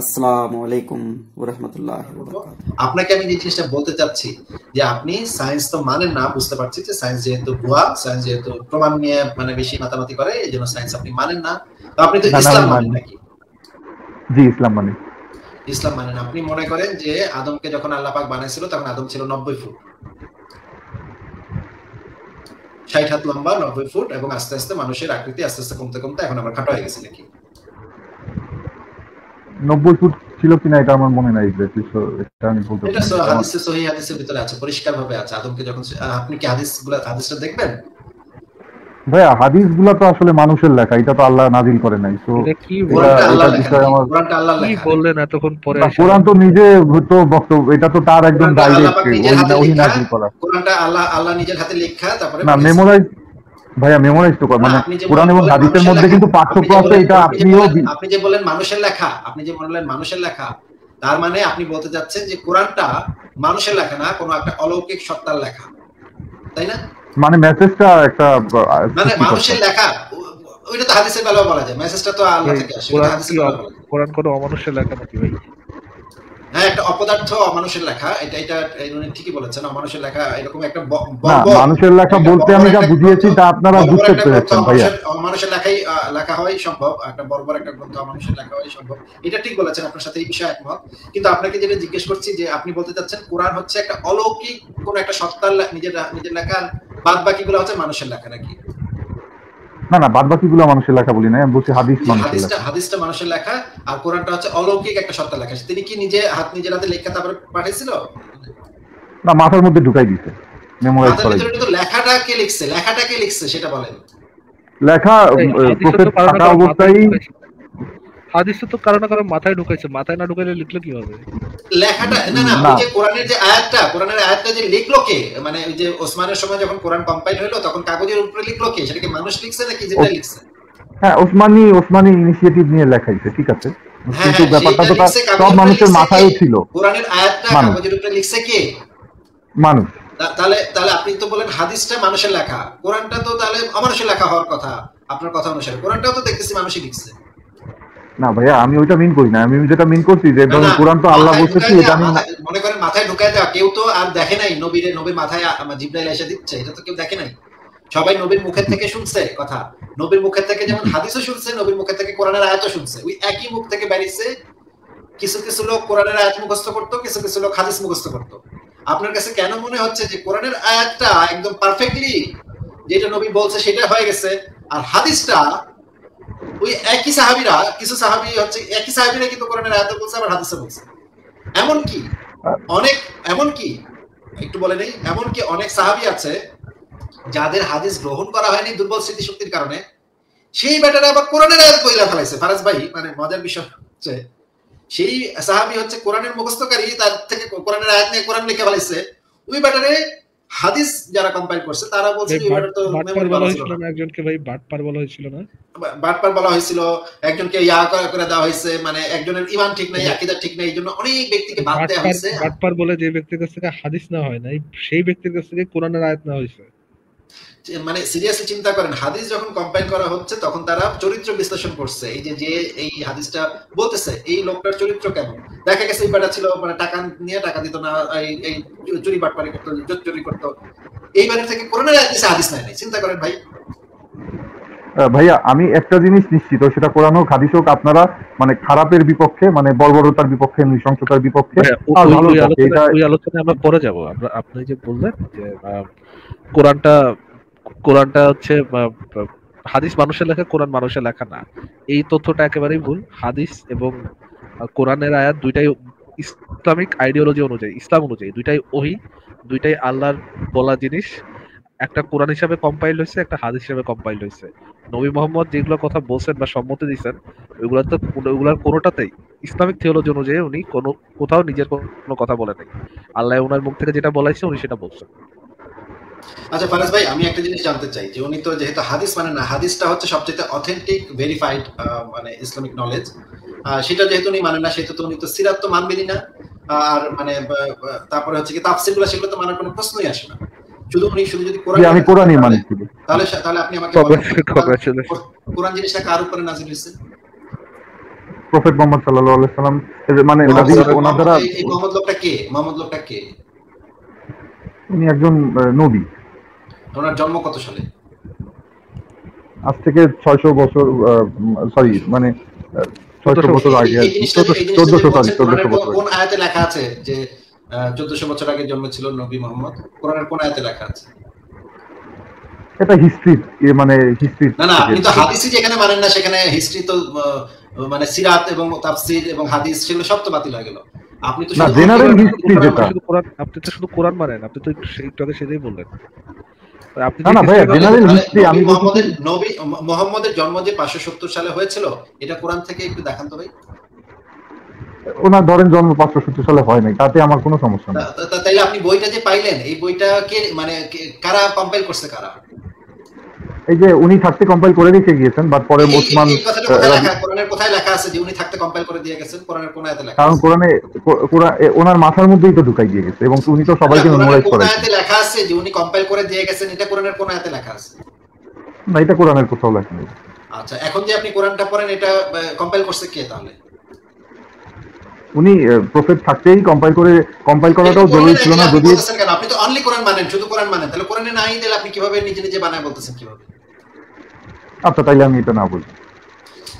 আসসালামু আলাইকুম রহমতুল্লাহ আপনাকে আমি যে জিনিসটা বলতে চাচ্ছি যে আপনি সায়েন্স তো মানেন না বুঝতে পারছি যে সায়েন্স যেহেতু ভুয়া সায়েন্স যেহেতু প্রমাণ নিয়ে মানে বেশি মাতামাতি করে এই জন্য সায়েন্স আপনি মানেন না। তো আপনি তো ইসলাম মানেন নাকি? জি ইসলাম মানে। ইসলাম মানেন। আপনি মনে করেন যে আদমকে যখন আল্লাহ পাক বানাইছিল তখন আদম ছিল নব্বই ফুট। ষাট হাত লম্বা নব্বই ফুট এবং আস্তে আস্তে মানুষের আকৃতি আস্তে আস্তে কমতে কমতে এখন আবার খাটো হয়ে গেছে নাকি? নব্বই ফুট ছিল কিনা এটা আমার মনে নাই এক্স্যাক্টলি এটা আমি বলতে এটা হাদিসে সহি হাদিসের ভিতরে আছে পরিষ্কার আছে। আদমকে যখন আপনি কি হাদিস হাদিসটা দেখবেন? ভাইয়া হাদিসগুলা তো আসলে মানুষের লেখা এটা তো আল্লাহ নাজিল করে নাই তো কি কি বললেন এতক্ষণ পরে কোরআন তো নিজে তো বক্তব্য এটা তো তার একদম ডাইরেক্ট ওই নাজিল করা। কোরআনটা আল্লাহ আল্লাহ নিজের হাতে লেখা তারপরে না মেমোরাইজ ভাইয়া মেমোরাইজ তো মানে কোরআন এবং হাদিসের মধ্যে কিন্তু পার্থক্য আছে এটা আপনিও আপনি যে বলেন মানুষের লেখা আপনি যে বললেন মানুষের লেখা তার মানে আপনি বলতে যাচ্ছেন যে কোরআনটা মানুষের লেখা না কোনো একটা অলৌকিক সত্তার লেখা। তাই না? মানে মেসেজটা একটা মানে মানুষের লেখা ওইটা তো হাদিসের বেলাও বলা যায় মেসেজটা তো আল্লাহ থেকে আসে কোরআন কোনো অমানুষের লেখা নাকি ভাই? হ্যাঁ একটা অপদার্থ অমানুষের লেখা এটা এটা উনি ঠিকই বলেছেন অমানুষের লেখা এরকম একটা মানুষের লেখা বলতে আমি যা বুঝিয়েছি তা আপনারা বুঝতে পেরেছেন ভাইয়া। অমানুষের লেখাই লেখা হয় সম্ভব একটা বড় বড় একটা গ্রন্থ মানুষের লেখা হয় সম্ভব। এটা ঠিক বলেছেন আপনার সাথে এই বিষয়ে একমত। কিন্তু আপনাকে যেটা জিজ্ঞেস করছি যে আপনি বলতে চাচ্ছেন কোরআন হচ্ছে একটা অলৌকিক কোন একটা সত্তার নিজের নিজের লেখা বাদ বাকি বাকিগুলো হচ্ছে মানুষের লেখা নাকি? না না বাদ বাকিগুলো মানুষের লেখা বলি না আমি বলছি হাদিস মানুষের লেখা। হাদিসটা মানুষের লেখা আর কোরআনটা হচ্ছে অলৌকিক একটা সত্তা লেখা। তিনি কি নিজে হাত নিজের হাতে লেখা তারপরে পাঠিয়েছিল? না মাথার মধ্যে ঢুকাই দিয়েছে মেমোরাইজ করে তো লেখাটা কে লিখছে? লেখাটা কে লিখছে সেটা বলেন। লেখা প্রফেসর থাকা অবস্থায় হাদিস তো কারণ না কারণ মাথায় ঢুকাইছে মাথায় না ঢুকাইলে লিখলো কি হবে লেখাটা না না ওই যে কোরআনের যে আয়াতটা কোরআনের আয়াতটা যে লিখলো কে? মানে ওই যে ওসমানের সময় যখন কোরআন কম্পাইল হলো তখন কাগজের উপরে লিখলো কে? সেটা কি মানুষ লিখছে নাকি যেটা লিখছে? হ্যাঁ ওসমানী ওসমানী ইনিশিয়েটিভ নিয়ে লেখাইছে ঠিক আছে? কিন্তু ব্যাপারটা তো সব মানুষের মাথায়ও ছিল। কোরআনের আয়াতটা কাগজের উপরে লিখছে কে? মানুষ। তাহলে তাহলে আপনি তো বলেন হাদিসটা মানুষের লেখা। কোরআনটা তো তাহলে অমানুষের লেখা হওয়ার কথা আপনার কথা অনুসারে। কোরআনটাও তো দেখতেছি মানুষই লিখছে। না ভাইয়া আমি ওইটা মিন করি না। আমি যেটা মিন করছি যে ধরুন কোরআন তো আল্লাহ বলছে কি এটা আমি মনে করেন মাথায় ঢুকায় দেওয়া কেউ তো আর দেখে নাই নবীরে নবীর মাথায় জিব্রাইল এসে দিচ্ছে এটা তো কেউ দেখে নাই। সবাই নবীর মুখের থেকে শুনছে কথা। নবীর মুখের থেকে যেমন হাদিসও শুনছে নবীর মুখের থেকে কোরআনের আয়াতও শুনছে। ওই একই মুখ থেকে বেরিয়েছে কিছু কিছু লোক কোরআনের আয়াত মুখস্থ করতো কিছু কিছু লোক হাদিস মুখস্থ করতো। আপনার কাছে কেন মনে হচ্ছে যে কোরআনের আয়াতটা একদম পারফেক্টলি যেটা নবী বলছে সেটা হয়ে গেছে আর হাদিসটা ওই একই সাহাবিরা, কিছু সাহাবি হচ্ছে, একই সাহাবিরা কিন্তু কোরআনের বলছে, আবার হাদিসে বলছে। এমন কি? অনেক, এমন কি? একটু বলে নেই। এমন কি অনেক সাহাবি আছে, যাদের হাদিস গ্রহণ করা হয়নি দুর্বল স্মৃতিশক্তির কারণে? সেই ব্যাটারে আবার কোরআনের আয়াত কইলা ফেলাইছে। ফারাজ ভাই মানে মজার বিষয় হচ্ছে, সেই সাহাবি হচ্ছে কোরআনের মুখস্থকারী, তার থেকে কোরআনের আয়াত নিয়ে কোরআন লিখে ফেলাইছে। ওই ব্যাটারে হাদিস যারা কম্পাইল করছে তারা বলছে এবারে তো মেমোরি বলা হয়েছিল না। একজনকে ভাই বাটপার বলা হয়েছিল না? বাটপার বলা হয়েছিল একজনকে ইয়া করে করে দেওয়া হয়েছে মানে একজনের ইমান ঠিক নাই আকীদা ঠিক নাই এইজন্য অনেক ব্যক্তিকে বাদ দেওয়া হয়েছে। বাটপার বলে যে ব্যক্তির কাছ থেকে হাদিস না হয় না সেই ব্যক্তির কাছ থেকে কোরআনের আয়াত না হয়েছে। মানে সিরিয়াসলি চিন্তা করেন, হাদিস যখন কম্পাইল করা হচ্ছে, তখন তারা চরিত্র বিশ্লেষণ করছে। এই যে যে এই হাদিসটা বলতেছে, এই লোকটার চরিত্র কেমন? দেখা গেছে এই বেটা ছিল মানে টাকা নিয়ে টাকা দিত না, এই চুরি বাটপারি করতো চুরি করতো। এইবারের থেকে কোরআনের হাদিস হাদিস নাই, চিন্তা করেন ভাই। ভাইয়া আমি একটা জিনিস নিশ্চিত সেটা কোরআন হোক হাদিস হোক আপনারা মানে খারাপের বিপক্ষে মানে বর্বরতার বিপক্ষে নৃশংসতার বিপক্ষে ওই আলোচনায় আমরা পরে যাব। আপনি যে বললেন যে কোরআনটা কোরআনটা হচ্ছে হাদিস মানুষের লেখা কোরআন মানুষের লেখা না। এই তথ্যটা একেবারেই ভুল। হাদিস এবং কোরআনের আয়াত দুইটাই ইসলামিক আইডিওলজি অনুযায়ী ইসলাম অনুযায়ী দুইটাই ওহি দুইটাই আল্লাহর বলা জিনিস। একটা কোরআন হিসাবে কম্পাইল হয়েছে একটা হাদিস হিসাবে কম্পাইল হয়েছে। নবী মোহাম্মদ যেগুলো কথা বলছেন বা সম্মতি দিচ্ছেন ওইগুলো তো ওইগুলোর কোনোটাতেই ইসলামিক থিওলজি অনুযায়ী উনি কোনো কোথাও নিজের কোনো কথা বলে নাই। আল্লাহ ওনার মুখ থেকে যেটা বলাইছে উনি সেটা বলছেন। আচ্ছা ফারাজ ভাই, আমি একটা জিনিস জানতে চাই যে উনি তো যেহেতু হাদিস মানে না, হাদিসটা হচ্ছে সবচেয়ে অথেন্টিক ভেরিফাইড মানে ইসলামিক নলেজ সেটা যেহেতু উনি মানে না, সেহেতু তো উনি তো সিরাত তো মানবেনই না। আর মানে তারপরে হচ্ছে কি তাফসিরগুলো সেগুলো তো মানার কোনো প্রশ্নই আসে না। শুধু উনি শুধু যদি কোরআন আমি কোরআনই মানি। তাহলে তাহলে আপনি আমাকে কোরআন জিনিসটা কার উপরে নাজিল হয়েছে? প্রফেট মোহাম্মদ সাল্লাল্লাহু আলাইহি সাল্লাম মানে ওনার দ্বারা মোহাম্মদ লোকটা কে? মোহাম্মদ লোকটা কে? উনি একজন নবী। ওনার জন্ম কত সালে? আজ থেকে ছয়শো বছর সরি মানে ছয়শো বছর আগে এই জিনিসটা- এই জিনিসটা যে চোদ্দশো সরি বলছেন, চোদ্দশো কোরআনের বছর কোন আয়াতে লেখা আছে যে চোদ্দশো বছর আগে জন্মেছিল নবী মোহাম্মদ। কোরআনের কোন আয়াতে লেখা আছে? এটা হিস্ট্রি মানে হিস্ট্রি না না আপনি তো হাদিসই যেখানে মানেন না সেখানে হিস্ট্রি তো মানে সিরাত এবং তাফসির এবং হাদিস সেগুলো সব তো বাতিল হয়ে গেল। আপনি তো না জেনারেল হিস্ট্রি যেটা। আপনি তো শুধু কোরআন মানেন আপনি তো একটু সেই- একটু সেটাই বললেন। মোহাম্মদের জন্ম যে পাঁচশো সত্তর সালে হয়েছিল এটা কোরআন থেকে একটু দেখান তো ভাই। ওনার ধরেন জন্ম পাঁচশো সত্তর সালে হয় নাই তাতে আমার কোনো সমস্যা নেই। তা- তা- তা- তাইলে আপনি বইটা যে পাইলেন এই বইটা কে মানে কারা কম্পাইল করছে কারা? এই যে উনি থাকতে কম্পাইল করে রেখে গিয়েছেন বাট পরে ওসমান কোরআনের কোথায় লেখা আছে যে উনি থাকতে কম্পাইল করে দিয়ে গেছেন? কোরআনের কোন আয়াতে লেখা কারণ কোরআনে ওনার মাথার মধ্যেই তো ঢুকাই দিয়ে গেছে এবং উনি তো সবাইকে না, মেমোরাইজ করাইছেন আয়াতে লেখা আছে যে উনি কম্পাইল করে দিয়ে গেছেন? এটা কোরআনের কোন আয়াতে লেখা আছে? না এটা কোরআনের কোথাও লেখা নেই। আচ্ছা এখন যে আপনি কোরআনটা পড়েন এটা কম্পাইল করছে কে তাহলে? উনি প্রফেট থাকতেই কম্পাইল করে কম্পাইল করাটাও জরুরি ছিল না যদি? আপনি তো অনলি কোরআন মানেন শুধু কোরআন মানেন। তাহলে কোরআনে নাই দিলে আপনি কীভাবে নিজে নিজে বানায় বলতেছেন কীভাবে? আচ্ছা তাইলে আমি এটা না বলি।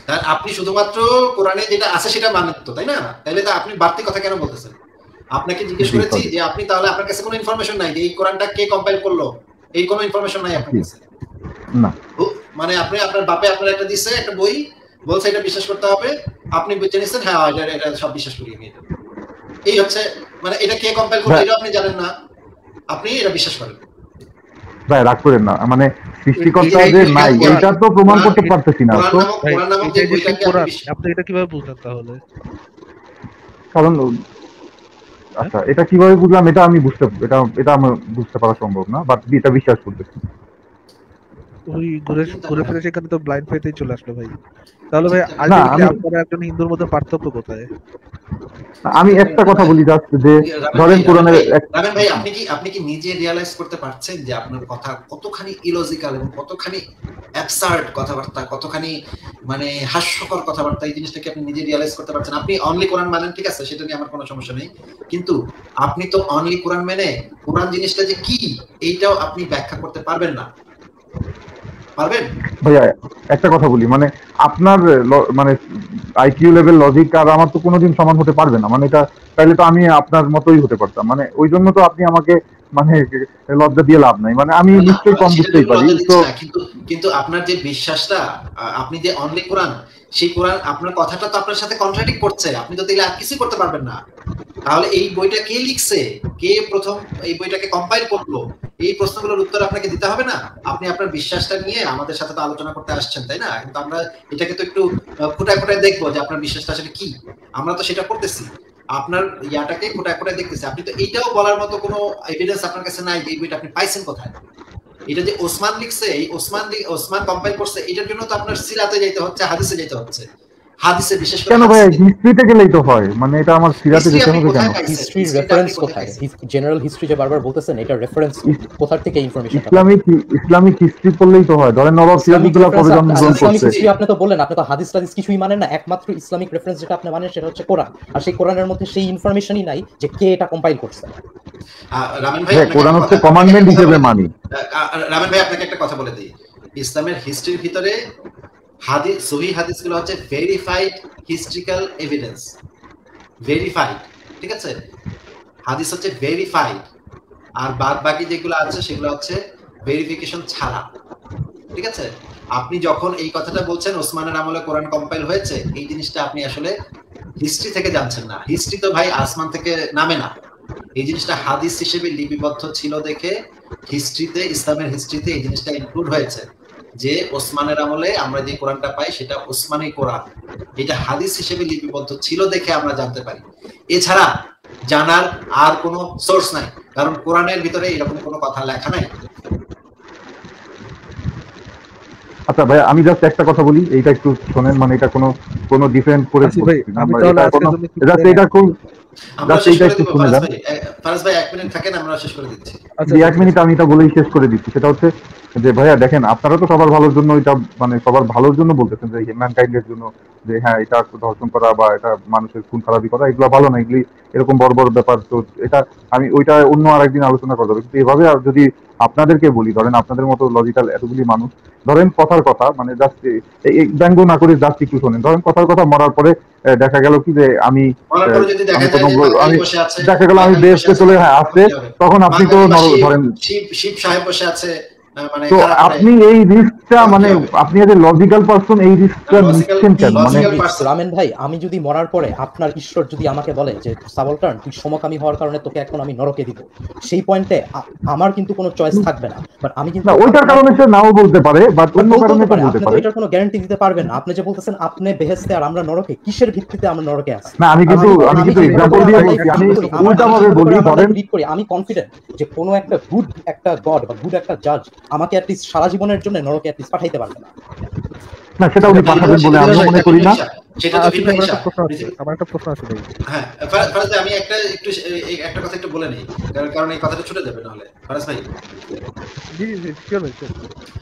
তার আপনি শুধুমাত্র কোরআনে যেটা আছে সেটা মানেন তো তাই না? তাহলে তো আপনি বাড়তি কথা কেন বলতেছেন? আপনাকে জিজ্ঞেস করেছি যে আপনি তাহলে আপনার কাছে কোনো ইনফরমেশন নাই যে এই কোরআনটা কে কম্পাইল করল? এই কোনো ইনফরমেশন নাই আপনার কাছে? না। মানে আপনি আপনার বাপে আপনার একটা দিছে একটা বই বলছে এটা বিশ্বাস করতে হবে। আপনি বুঝে নিচ্ছেন হ্যাঁ এটা এটা সব বিশ্বাস করি আমি এটা এই হচ্ছে মানে এটা কে কম্পাইল করল হ্যাঁ। এটা আপনি জানেন না। আপনি এটা বিশ্বাস করেন। ভাই রাগ করেন না। মানে সৃষ্টিকর্তা যে নাই এটা তো প্রমাণ করতে পারতেছি না। তো আপনি এটা কীভাবে বুঝলেন তাহলে? কারণ আচ্ছা এটা কীভাবে বুঝলাম এটা আমি বুঝতে এটা এটা আমার বুঝতে পারা সম্ভব না বাট এটা বিশ্বাস করতেছি। ওই ঘুরে ঘুরে ফিরে সেখানে তো ব্লাইন্ড ফেথেই চলে আসলো ভাই। তাহলে ভাই আমি- আপনারা একজন হিন্দুর মধ্যে পার্থক্য কোথায়? আমি একটা কথা বলি জাস্ট যে ধরেন কোরআনের রাবেন ভাই আপনি কি আপনি কি নিজে রিয়ালাইজ করতে পারছেন যে আপনার কথা কতখানি ইলজিক্যাল এবং কতখানি অ্যাবসার্ড কথাবার্তা কতখানি মানে হাস্যকর কথাবার্তা এই জিনিসটা কি আপনি নিজে রিয়ালাইজ করতে পারছেন? আপনি অনলি কোরআন মানেন ঠিক আছে? সেটা নিয়ে আমার কোনো সমস্যা নেই। কিন্তু আপনি তো অনলি কোরআন মেনে কোরআন জিনিসটা যে কি এইটাও আপনি ব্যাখ্যা করতে পারবেন না। পারবেন? ভাইয়া একটা কথা বলি মানে আপনার মানে আইকিউ লেভেল লজিক আর আমার তো কোনোদিন সমান হতে পারবে না মানে এটা তাইলে তো আমি আপনার মতোই হতে পারতাম মানে ওই জন্য তো আপনি আমাকে মানে লজ্জা দিয়ে লাভ নাই মানে আমি নিশ্চয়ই কম বুঝতেই পারি তো কিন্তু কিন্তু আপনার যে বিশ্বাসটা আপনি যে অনলি কোরআন সেই কোরআন আপনার কথাটা তো আপনার সাথে কন্ট্রাডিক্ট করছে আপনি তো তাহলে আর কিছু করতে পারবেন না। তাহলে এই বইটা কে লিখছে? কে প্রথম এই বইটাকে কম্পাইল করল? এই প্রশ্নগুলোর উত্তর আপনাকে দিতে হবে না। আপনি আপনার বিশ্বাসটা নিয়ে আমাদের সাথে তো আলোচনা করতে আসছেন, তাই না? কিন্তু আমরা এটাকে তো একটু ফুটায় ফুটায় দেখব যে আপনার বিশ্বাসটা আসলে কি। আমরা তো সেটা করতেছি। আপনার ইয়াটাকে ফুটায় ফুটায় দেখতেছি। আপনি তো এইটাও বলার মতো কোনো এভিডেন্স আপনার কাছে নাই যে বইটা আপনি পাইছেন কোথায়। এটা যে ওসমান লিখছে, এই ওসমান ওসমান কম্পাইল করছে, এটার জন্য তো আপনার সিরাতে যেতে হচ্ছে, হাদিসে যেতে হচ্ছে। হাদিসে বিশেষ করে কেন ভাই হিস্ট্রিতে গেলেই তো হয়। মানে এটা আমার সিরাতে যেতে হবে কেন? হিস্ট্রির রেফারেন্স কোথায় জেনারেল হিস্ট্রি যে বারবার বলতেছেন এটা রেফারেন্স কোথা থেকে ইনফরমেশন ইসলামিক ইসলামিক হিস্ট্রি পড়লেই তো হয়। ধরেন নবাব সিরাজুদ্দৌলা কবে জন্মগ্রহণ ইসলামিক করছে? হিস্ট্রি আপনি তো বললেন আপনি তো হাদিস টাদিস কিছুই মানেন না। একমাত্র ইসলামিক রেফারেন্স যেটা আপনি মানেন সেটা হচ্ছে কোরআন। আর সেই কোরআনের মধ্যে সেই ইনফরমেশনই নাই যে কে এটা কম্পাইল করছে। আহ, রামেন ভাই কোরআন হচ্ছে কমান্ডমেন্ট হিসেবে মানি। রামেন ভাই আপনাকে একটা কথা বলে দিই। ইসলামের হিস্ট্রির ভিতরে হাদিস সহি হচ্ছে ভেরিফাইড হিস্ট্রিক্যাল এভিডেন্স ভেরিফাইড ঠিক আছে? হাদিস হচ্ছে ভেরিফাইড আর বাদ বাকি যেগুলো আছে সেগুলো হচ্ছে ভেরিফিকেশন ছাড়া, ঠিক আছে? আপনি যখন এই কথাটা বলছেন, ওসমানের আমলে কোরআন কম্পাইল হয়েছে, এই জিনিসটা আপনি আসলে হিস্ট্রি থেকে জানছেন না। হিস্ট্রি তো ভাই আসমান থেকে নামে না। এই জিনিসটা হাদিস হিসেবে লিপিবদ্ধ ছিল দেখে হিস্ট্রিতে ইসলামের হিস্ট্রিতে এই জিনিসটা ইনক্লুড হয়েছে। যে ওসমানের আমলে আমরা যে কোরআনটা পাই সেটা ওসমানী কোরআন। এটা হাদিস হিসেবে লিপিবদ্ধ ছিল দেখে আমরা জানতে পারি। এছাড়া জানার আর কোনো সোর্স নাই কারণ কোরআনের ভিতরে এরকম কোনো কথা লেখা নাই। আচ্ছা ভাই আমি জাস্ট একটা কথা বলি এইটা একটু শোনেন মানে এটা কোনো কোনো ডিফারেন্ট করে ভাই, আমি তাহলে এটা আজকের কোনো- করে- এটা খুব আমরা শেষ করে একটু শুনে ফারাজ যান। ফারাজ ভাই এক মিনিট থাকেন আমরা শেষ করে দিচ্ছি। আচ্ছা এক মিনিট আমি এটা বলেই শেষ করে দিচ্ছি। সেটা হচ্ছে যে ভাইয়া দেখেন আপনারা তো সবার ভালোর জন্য এটা মানে সবার ভালোর জন্য বলতেছেন যে হিউম্যান কাইন্ডের জন্য যে হ্যাঁ এটা ধর্ষণ করা বা এটা মানুষের খুন খারাপি করা এগুলো ভালো না এগুলি এরকম বড় বড় ব্যাপার তো এটা আমি ওইটা অন্য আরেকদিন আলোচনা করা যাবে কিন্তু এভাবে আর যদি আপনাদেরকে বলি ধরেন আপনাদের মতো লজিক্যাল এতগুলি মানুষ ধরেন কথার কথা মানে জাস্ট ব্যঙ্গ না করে জাস্ট একটু শোনেন ধরেন কথার কথা মরার পরে দেখা গেল কি যে আমি আমি কোনো আমি মাকালি দেখা গেল আমি বেসতে চলে হ্যাঁ হবে? তখন আপনি তো ধরেন শিব সাহেব বসে আছে তো আপনি এই রিস্কটা মানে আপনি এজ লজিক্যাল পারসন এই রিস্কটা নিচ্ছেন কেন? মানে রামেন ভাই আমি যদি মরার পরে আপনার ঈশ্বর যদি আমাকে বলে যে সাবলটার্ন তুই সমকামী হওয়ার কারণে তোকে এখন আমি নরকে দিব সেই পয়েন্টে আমার কিন্তু কোনো চয়েস থাকবে না। বাট আমি কিন্তু ওইটার কারণে সে নাও বলতে পারে বাট অন্য কারণে তো বলতে পারে। এটার কোনো গ্যারান্টি দিতে পারবেন না। আপনি যে বলতেছেন আপনি বেহেস্তে আর আমরা নরকে কিসের ভিত্তিতে আমরা নরকে আছি? না আমি কিন্তু আমি কিন্তু এক্সাম্পল দিয়ে বলছি আমি আমি- উল্টা ভাবে আমি- বলি ধরেন আমি কনফিডেন্ট যে কোনো একটা গুড একটা গড বা গুড একটা জাজ আমাকে সারা জীবনের জন্য নরকে পাঠাইতে পারবে না। না, সেটা উনি পাঠাবেন বলে আমি মনে করি না। সেটা তো ভিন্ন হিসাব। একটা আমার একটা প্রশ্ন আছে হ্যাঁ ফারাজ ফারাজ আমি একটা একটু একটা কথা একটু বলে নেই। কারণ- কারণ এই কথাটা ছুটে যাবে নাহলে। ফারাজ ভাই। জি জি জি sure ভাই, sure।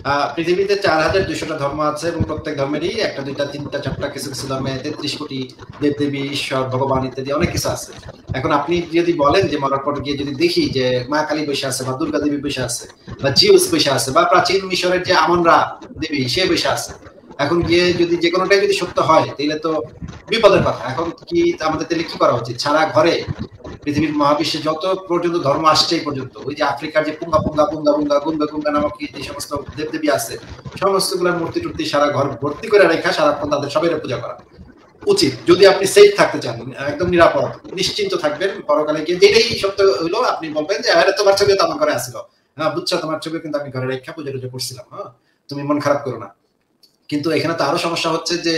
আহ, পৃথিবীতে চার হাজার দুইশোটা ধর্ম আছে এবং প্রত্যেক ধর্মেরই একটা দুইটা তিনটা চারটা কিছু কিছু ধর্মে তেত্রিশ কোটি দেবদেবী ঈশ্বর ভগবান ইত্যাদি অনেক কিছু আছে। এখন আপনি যদি বলেন যে মরার পর গিয়ে যদি দেখি যে মা কালী বসে আছে বা দুর্গা দেবী বসে আছে বা জিউস বসে আছে বা প্রাচীন মিশরের যে আমনরা দেবী সে বসে আছে এখন গিয়ে যদি যে কোনোটাই যদি সত্য হয় তাহলে তো বিপদের কথা। এখন কি আমাদের তাহলে কি করা উচিত? সারা ঘরে পৃথিবীর মহাবিশ্বে যত পর্যন্ত ধর্ম আসছে এই পর্যন্ত, ওই যে আফ্রিকার যে পুঙ্গা পুঙ্গা পুঙ্গা পুঙ্গা গুঙ্গা গুঙ্গা নামক যে সমস্ত দেবদেবী আছে সমস্তগুলার মূর্তি টুর্তি সারা ঘর ভর্তি করে রেখা সারাক্ষণ তাদের সবাই পূজা করা। উচিত। যদি আপনি সেফ থাকতে চান, একদম নিরাপদ, নিশ্চিন্ত থাকবেন, পরকালে গিয়ে যেটাই সত্য হইল, আপনি বলবেন যে, আরে, তোমার ছবি তো আমার ঘরে আসছিল হ্যাঁ বুঝছ, তোমার ছবি কিন্তু আমি ঘরে রেখা পূজা টুজা করছিলাম হ্যাঁ? তুমি মন খারাপ করো না। কিন্তু এখানে তো আরও সমস্যা হচ্ছে যে,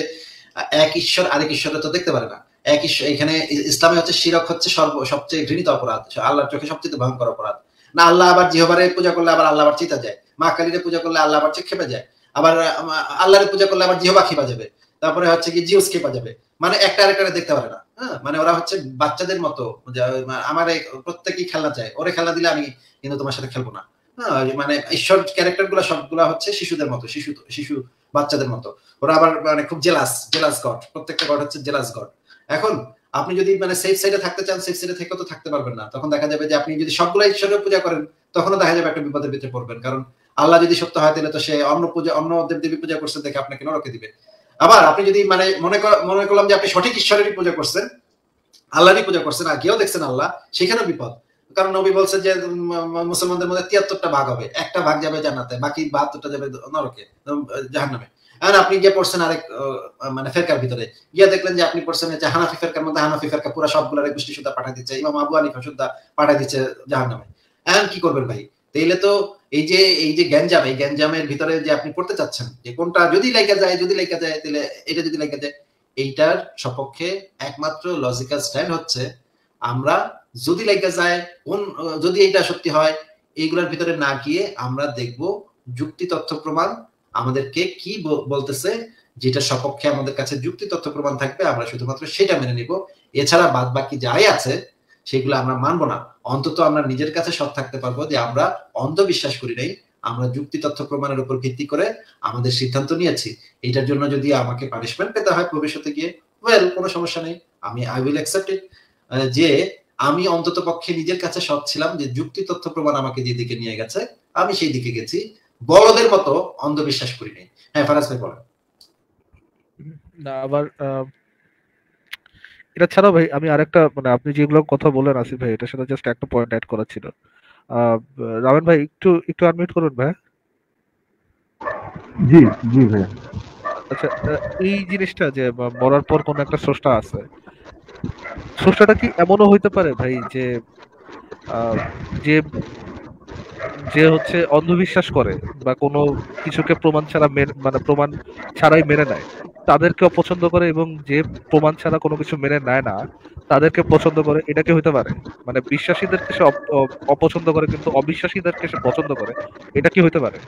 এক ঈশ্বর আরেক ঈশ্বরে তো দেখতে পারে না। এক ঈশ্বর, এখানে ইসলামে হচ্ছে শিরক হচ্ছে সর্ব, সবচেয়ে ঘৃণিত অপরাধ, আল্লাহর চোখে সবচেয়ে ভয়ঙ্কর অপরাধ। না, আল্লাহ আবার জিহবারে পূজা করলে আবার আল্লাহ আবার চিতা যায়। মা কালীরে পূজা করলে আল্লাহ আবার খেপে যায়। আবার আল্লাহরে পূজা করলে আবার জিহবা খেপা যাবে। তারপরে হচ্ছে কি জিউস খেপা যাবে। মানে একটা আরেকটা দেখতে পারে না। হ্যাঁ মানে ওরা হচ্ছে বাচ্চাদের মতো। আমার প্রত্যেকেই খেলনা চায়। ওরে খেলনা দিলে আমি কিন্তু তোমার সাথে খেলব না। হ্যাঁ মানে ঈশ্বর ক্যারেক্টারগুলো সবগুলা হচ্ছে শিশুদের মতো, শিশু শিশু বাচ্চাদের মতো। ওরা আবার মানে খুব জেলাস জেলাস গড প্রত্যেকটা গড হচ্ছে জেলাস গড এখন আপনি যদি মানে সেফ সাইডে থাকতে চান সেফ সাইডে থেকে তো থাকতে পারবেন না। তখন দেখা যাবে যে আপনি যদি সবগুলো ঈশ্বরের পূজা করেন, তখনও দেখা যাবে একটা বিপদের ভিতরে পড়বেন। কারণ আল্লাহ যদি সত্য হয়, তাহলে তো সে অন্য পূজা, অন্য দেব দেবী পূজা করছে দেখে আপনাকে নরকে দিবে। আবার আপনি যদি মানে মনে মনে করলাম যে আপনি সঠিক ঈশ্বরেরই পূজা করছেন, আল্লাহরই পূজা করছেন, আর কেউ দেখছেন আল্লাহ, সেখানেও বিপদ। কারণ নবী বলছে যে মুসলমানদের মধ্যে তিয়াত্তরটা ভাগ হবে। একটা ভাগ যাবে জান্নাতে, বাকি বাহাত্তরটা যাবে নরকে জাহান্নামে। এখন আপনি গিয়ে পড়ছেন আরেক মানে ফেরকার ভিতরে। গিয়ে দেখলেন যে আপনি পড়ছেন যে হানাফি ফেরকার মধ্যে হানাফি ফেরকা পুরো সবগুলোর গোষ্ঠী সুদ্ধা পাঠাই দিচ্ছে, ইমাম আবু হানিফা সুদ্ধা পাঠাই দিচ্ছে জাহান্নামে। এখন কি করবেন ভাই? তাইলে তো এই যে এই যে গ্যাঞ্জাম, এই গ্যাঞ্জামের ভিতরে যে আপনি পড়তে চাচ্ছেন, যে কোনটা যদি লাইকা যায়, যদি লাইকা যায় তাহলে এটা যদি লাইকা যায়, এইটার সপক্ষে একমাত্র লজিক্যাল স্ট্যান্ড হচ্ছে, আমরা যদি লাইকা যায়, কোন, যদি এটা সত্যি হয়, এইগুলোর ভিতরে না গিয়ে আমরা দেখব যুক্তি তথ্য প্রমাণ আমাদেরকে কি বলতেছে, যেটা সপক্ষে আমাদের কাছে যুক্তি তথ্য প্রমাণ থাকবে, আমরা শুধুমাত্র সেটা মেনে নিব। এছাড়া বাদ বাকি যাই আছে, সেগুলো আমরা মানবো না। অন্তত আমরা নিজের কাছে সৎ থাকতে পারব যে আমরা অন্ধবিশ্বাস করি নাই, আমরা যুক্তি তথ্য প্রমাণের উপর ভিত্তি করে আমাদের সিদ্ধান্ত নিয়েছি। এটার জন্য যদি আমাকে পানিশমেন্ট পেতে হয় ভবিষ্যতে গিয়ে ওয়েল কোনো সমস্যা নেই, আমি আই উইল অ্যাকসেপ্ট ইট যে আমি অন্তত পক্ষে নিজের কাছে সৎ ছিলাম যে যুক্তি তথ্য প্রমাণ আমাকে যে দিকে নিয়ে গেছে আমি সেই দিকে গেছি। বড়দের মতো অন্ধবিশ্বাস করি নাই। হ্যাঁ ফারাজ ভাই বলেন। না আবার এটা ছাড়াও ভাই আমি আরেকটা মানে আপনি যেগুলো কথা বলেন আসিফ ভাই এটার সাথে জাস্ট একটা পয়েন্ট অ্যাড করা ছিল। আহ, রামেন ভাই একটু একটু আনমিউট করুন ভাই। জি জি ভাইয়া আচ্ছা এই জিনিসটা যে মরার পর কোন একটা স্রষ্টা আছে স্রষ্টাটা কি এমনও হইতে পারে ভাই যে যে যে হচ্ছে অন্ধবিশ্বাস করে বা কোনো কিছুকে প্রমাণ ছাড়া মেনে- প্রমাণ ছাড়াই মেনে নেয়? তাদেরকে অপছন্দ করে এবং যে প্রমাণ ছাড়া কোনো কিছু মেনে নেয় না তাদেরকে পছন্দ করে এটা কি হতে পারে? মানে বিশ্বাসীদেরকে সে অপছন্দ করে কিন্তু অবিশ্বাসীদেরকে সে পছন্দ করে এটা কি হতে পারে?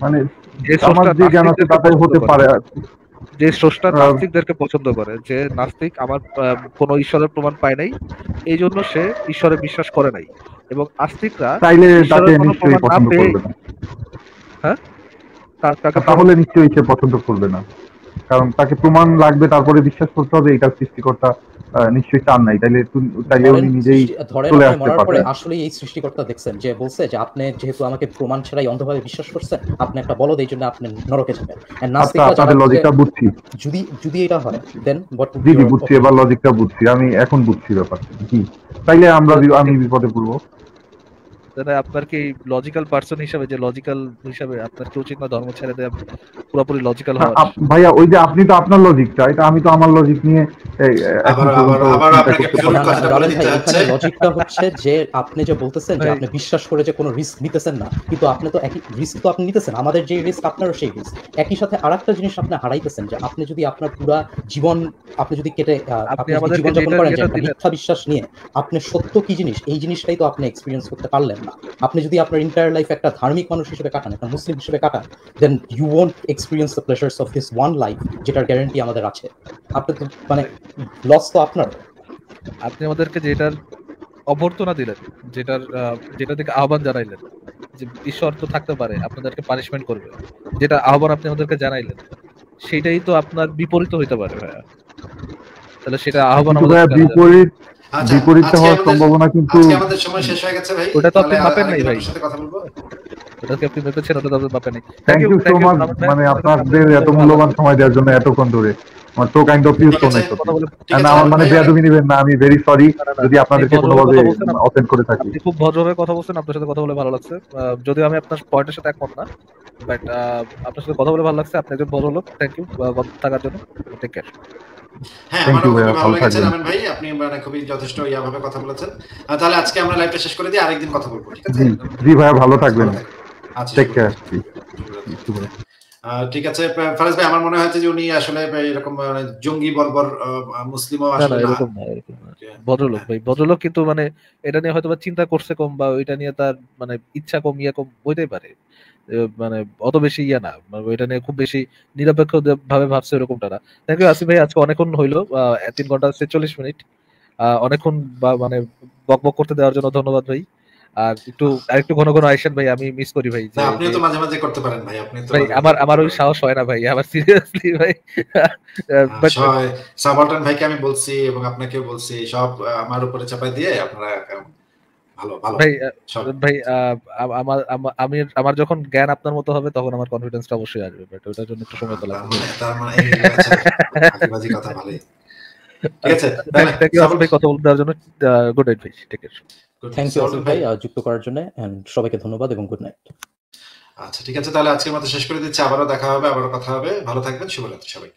মানে যে স্রষ্টা যে নাস্তিকদেরকে তাতে হতে পারে। যে স্রষ্টা নাস্তিকদেরকে পছন্দ করে যে নাস্তিক আমার কোনো ঈশ্বরের প্রমাণ পায় নাই এই জন্য সে ঈশ্বরে বিশ্বাস করে নাই। এবং আস্তিকরা তাইলে তাকে নিশ্চয়ই পছন্দ করবে হ্যাঁ? তাহলে নিশ্চয়ই সে পছন্দ করবে না। কারণ তাকে প্রমাণ লাগবে তারপরে বিশ্বাস করতে হবে এটা সৃষ্টিকর্তা নিশ্চয়ই চান নাই। তাইলে তুই- তাইলে উনি নিজেই চলে আসতে পারবেন। আসলে এই সৃষ্টিকর্তা দেখছেন যে বলছে যে আপনি যেহেতু আমাকে প্রমাণ ছাড়াই অন্ধভাবে বিশ্বাস করছেন আপনি একটা বলদ এই জন্য আপনি নরকে যাবেন। And আচ্ছা আপনাদের লজিকটা বুঝছি। যদি যদি এটা হয় দেন জি জি বুঝছি এবার লজিকটা বুঝছি। আমি এখন বুঝছি ব্যাপারটা। জি। তাইলে আমরা আমি বিপদে পড়ব। তাহলে আপনার কি লজিক্যাল পার্সন হিসাবে যে লজিক্যাল হিসাবে আপনার কি উচিত না ধর্ম ছেড়ে দেওয়া পুরোপুরি লজিক্যাল হওয়া। ভাইয়া ওই যে আপনি তো আপনার লজিকটা এটা আমি তো আমার লজিক নিয়ে লজিকটা হচ্ছে যে আপনি যে বলতেছেন যে আপনি বিশ্বাস করে যে কোনো রিস্ক নিতেছেন না কিন্তু আপনি তো একই রিস্ক তো আপনি নিতেছেন আমাদের যে রিস্ক আপনারও সেই রিস্ক একই সাথে আরেকটা জিনিস আপনি হারাইতেছেন যে আপনি যদি আপনার পুরা জীবন আপনি যদি কেটে আপনি জীবন যাপন করেন যে। মিথ্যা বিশ্বাস নিয়ে আপনি সত্য কি জিনিস এই জিনিসটাই তো আপনি এক্সপিরিয়েন্স করতে পারলেন। না আপনি যদি আপনার ইন্টায়ার লাইফ একটা ধার্মিক মানুষ হিসেবে কাটান একটা মুসলিম হিসেবে কাটান দেন you won't experience the pleasures of this one life যেটার গ্যারান্টি আমাদের আছে। আপনি তো মানে লস তো আপনার। আপনি আমাদেরকে যেটার অভ্যর্থনা দিলেন যেটার যেটা থেকে আহ্বান জানাইলেন যে ঈশ্বর তো থাকতে পারে আপনাদেরকে পানিশমেন্ট করবে যেটা আহ্বান আপনি আমাদেরকে জানাইলেন সেটাই তো আপনার বিপরীত হইতে পারে ভাইয়া। তাহলে সেটা আহ্বান আমাদের বিপরীত বিপরীতটা হওয়ার সম্ভাবনা কিন্তু আমাদের সময় শেষ হয়ে গেছে ভাই। ওটা তো আপনি তাহলে মাপেন নাই ভাই। আপনার সাথে কথা বলব? ওটাকে আপনি মেপেছেন ওটা তো আপনার ব্যাপার নেই। থ্যাংক ইউ সো মাচ মানে আপনাদের এত মূল্যবান সময় দেওয়ার জন্য এতক্ষণ ধরে আমার তো কাইন্ড অফ ইউজ ঠিক কথা বলে না আমার মানে ভাই, বেয়াদবি নিবেন না আমি ভেরি সরি যদি আপনাদেরকে কোনোভাবে অফেন্ড করে থাকি। আপনি খুব ভদ্রভাবে কথা বলছেন আপনার সাথে কথা বলে ভালো লাগছে। আহ, যদিও আমি আপনার পয়েন্টের সাথে একমত না বাট আপনার সাথে কথা বলে ভালো লাগছে আপনি একজন ভদ্রলোক থ্যাংক ইউ থাকার জন্য টেক কেয়ার হ্যাঁ আমারও খুবই ভালো লেগেছে রামেন ভাই। আপনি মানে খুবই যথেষ্ট ইয়াভাবে কথা বলেছেন। তাহলে আজকে আমরা লাইভটা শেষ করে দিই আরেকদিন কথা বলব ঠিক আছে? জি ভালো থাকবেন। আচ্ছা টেক কেয়ার ঠিক আছে ফারাজ ভাই আমার মনে হয়েছে যে উনি আসলে এরকম মানে জঙ্গি বর্বর আহ, মুসলিমও আসলে ভদ্রলোক ভাই ভদ্রলোক কিন্তু মানে এটা নিয়ে হয়তো বা চিন্তা করছে কম বা ওইটা নিয়ে তার মানে ইচ্ছা কম ইয়ে কম হইতেই পারে। মানে অত বেশি ইয়ে না। মানে ওইটা নিয়ে খুব বেশি নিরপেক্ষ ভাবে ভাবছে এরকমটা না। থ্যাংক ইউ আসিফ ভাই আজকে অনেকক্ষণ হইল তিন ঘণ্টা ছেচল্লিশ মিনিট। অনেকক্ষণ মানে বক বক করতে দেওয়ার জন্য ধন্যবাদ ভাই। আর একটু আরেকটু ঘন ঘন আইসেন ভাই আমি মিস করি ভাই তো মাঝে মাঝে করতে পারেন ভাই আপনি তো ভাই আমার আমার ওই সাহস হয় না ভাই আমার সিরিয়াসলি ভাই। বাট ভাইকে আমি বলছি এবং আপনাকেও বলছি সব আমার উপরে চাপাই দিয়ে আপনারা ভালো ভালো। ভাই ভাই আমার আমি আমার যখন জ্ঞান আপনার মতো হবে তখন আমার কনফিডেন্সটা অবশ্যই আসবে বাট ওটার জন্য একটু সময় তো লাগবে। মানে তার মানে এই আচ্ছা, বাজি কথা ভালোই ঠিক আছে থ্যাংক ইউ ভাই কথা জন্য। গুড নাইট ভাই টেক কেয়ার থ্যাংক ইউ ভাই। যুক্ত করার জন্য সবাইকে ধন্যবাদ এবং গুড নাইট আচ্ছা ঠিক আছে তাহলে আজকের মতো শেষ করে দিচ্ছি আবারও দেখা হবে আবারও কথা হবে। ভালো থাকবেন শুভরাত্রি সবাই